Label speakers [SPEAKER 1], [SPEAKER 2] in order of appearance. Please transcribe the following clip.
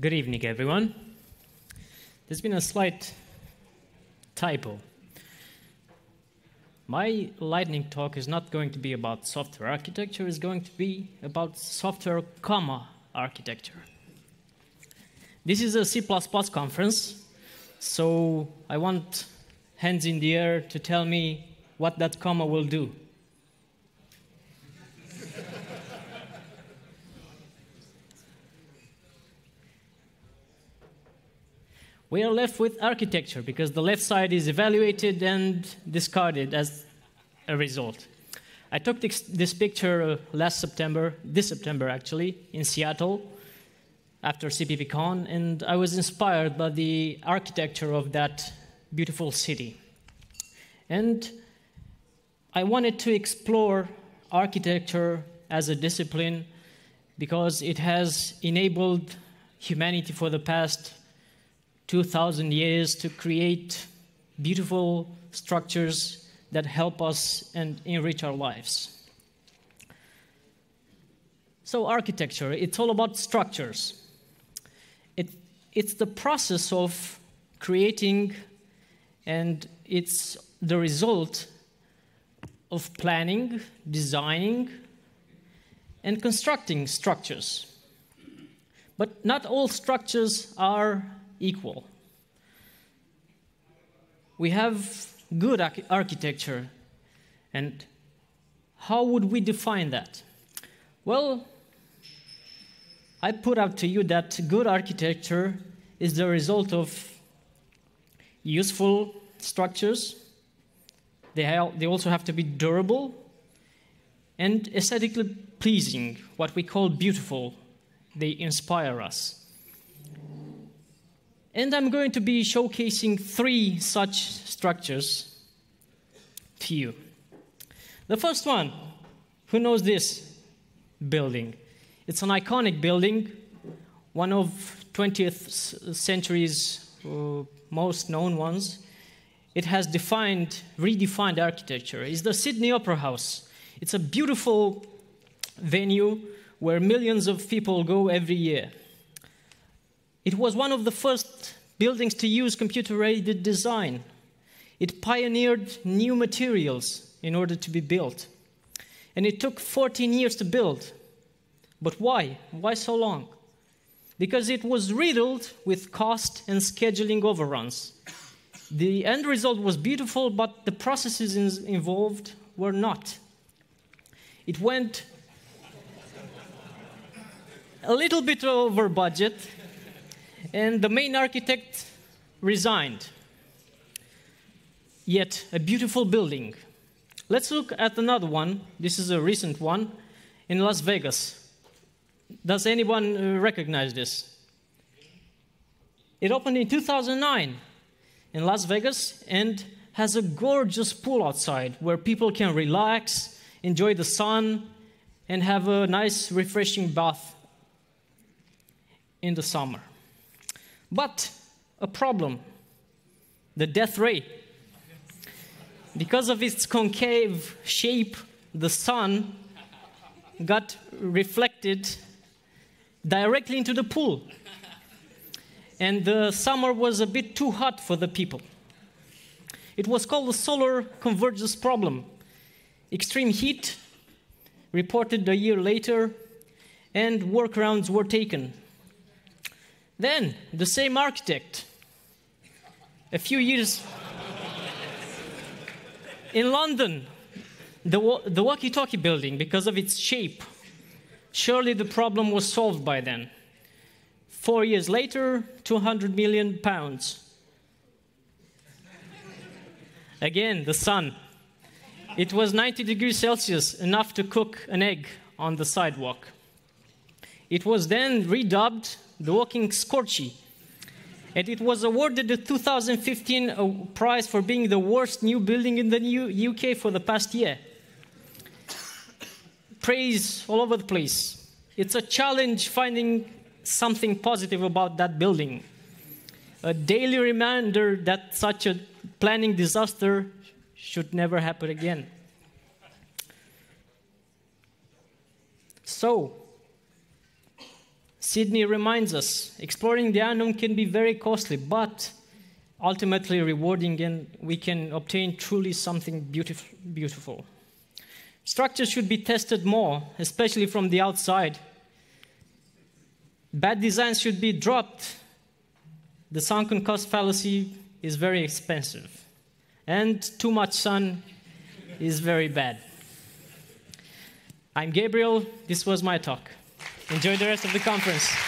[SPEAKER 1] Good evening, everyone. There's been a slight typo. My lightning talk is not going to be about software architecture, it's going to be about software comma architecture. This is a C++ conference, so I want hands in the air to tell me what that comma will do. We are left with architecture because the left side is evaluated and discarded as a result. I took this, this picture uh, last September, this September actually, in Seattle after CppCon, and I was inspired by the architecture of that beautiful city. And I wanted to explore architecture as a discipline because it has enabled humanity for the past 2,000 years to create beautiful structures that help us and enrich our lives. So, architecture, it's all about structures. It, it's the process of creating, and it's the result of planning, designing, and constructing structures. But not all structures are equal. We have good architecture, and how would we define that? Well, I put out to you that good architecture is the result of useful structures. They, they also have to be durable and aesthetically pleasing, what we call beautiful. They inspire us. And I'm going to be showcasing three such structures to you. The first one, who knows this building? It's an iconic building, one of 20th century's uh, most known ones. It has defined, redefined architecture. It's the Sydney Opera House. It's a beautiful venue where millions of people go every year. It was one of the first buildings to use computer aided design. It pioneered new materials in order to be built. And it took 14 years to build. But why? Why so long? Because it was riddled with cost and scheduling overruns. The end result was beautiful, but the processes involved were not. It went a little bit over budget, and the main architect resigned. Yet, a beautiful building. Let's look at another one. This is a recent one in Las Vegas. Does anyone uh, recognize this? It opened in 2009 in Las Vegas and has a gorgeous pool outside where people can relax, enjoy the sun, and have a nice, refreshing bath in the summer. But a problem the death ray. Because of its concave shape, the sun got reflected directly into the pool. And the summer was a bit too hot for the people. It was called the solar convergence problem. Extreme heat reported a year later, and workarounds were taken. Then, the same architect, a few years in London, the, the walkie talkie building, because of its shape, surely the problem was solved by then. Four years later, 200 million pounds. Again, the sun. It was 90 degrees Celsius, enough to cook an egg on the sidewalk. It was then redubbed the Walkie Scorchie. And it was awarded the 2015 uh, prize for being the worst new building in the new UK for the past year. Praise all over the place. It's a challenge finding something positive about that building. A daily reminder that such a planning disaster should never happen again. So, Sydney reminds us exploring the unknown can be very costly, but ultimately rewarding, and we can obtain truly something beautiful. beautiful. Structures should be tested more, especially from the outside. Bad designs should be dropped. The sunken cost fallacy is very expensive, and too much sun is very bad. I'm Gabriel. This was my talk. Enjoy the rest of the conference.